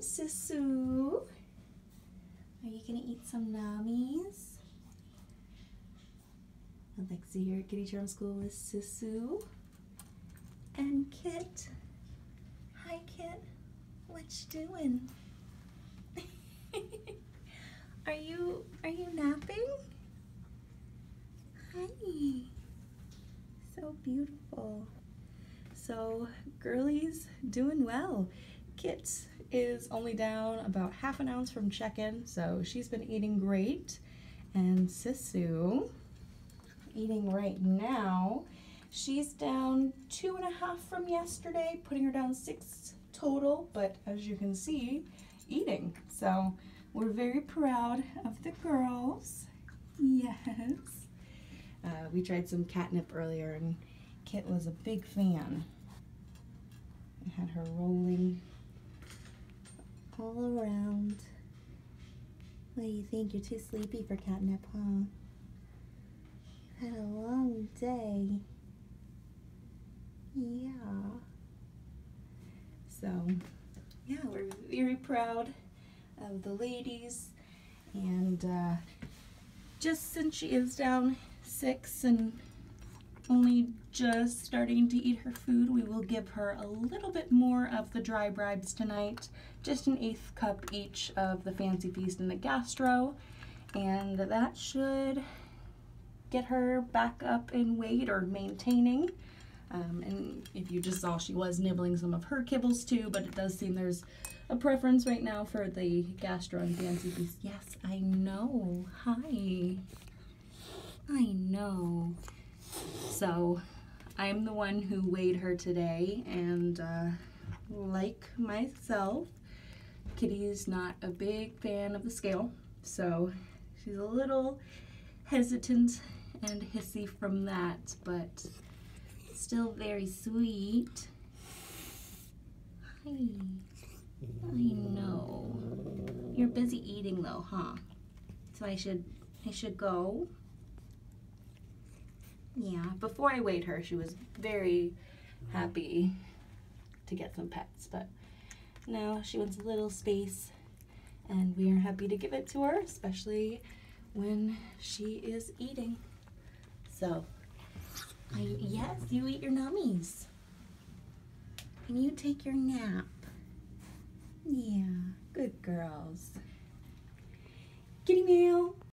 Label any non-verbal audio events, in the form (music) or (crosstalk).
Sisu. Are you gonna eat some nummies? Alexia here at Kitty Charm School with Sisu. And Kit. Hi Kit. What you doing? (laughs) are you are you napping? Hi. So beautiful. So Girlie's doing well. Kit is only down about half an ounce from check-in, so she's been eating great. And Sisu, eating right now, she's down two and a half from yesterday, putting her down six total, but as you can see, eating. So we're very proud of the girls. Yes. Uh, we tried some catnip earlier and Kit was a big fan. I had her rolling all around. What do you think? You're too sleepy for catnip, huh? You've had a long day. Yeah. So, yeah, we're very proud of the ladies. And uh, just since she is down six and only just starting to eat her food, we will give her a little bit more of the dry bribes tonight. Just an eighth cup each of the Fancy Feast and the Gastro. And that should get her back up in weight or maintaining. Um, and if you just saw, she was nibbling some of her kibbles too, but it does seem there's a preference right now for the Gastro and Fancy Feast. Yes, I know. Hi. I know. So I'm the one who weighed her today and uh, like myself, Kitty's not a big fan of the scale. So she's a little hesitant and hissy from that, but still very sweet. Hi. I know. You're busy eating though, huh? So I should I should go. Yeah, before I weighed her, she was very happy to get some pets, but now she wants a little space and we are happy to give it to her, especially when she is eating. So, I, yes, you eat your nummies. And you take your nap. Yeah, good girls. Kitty meow.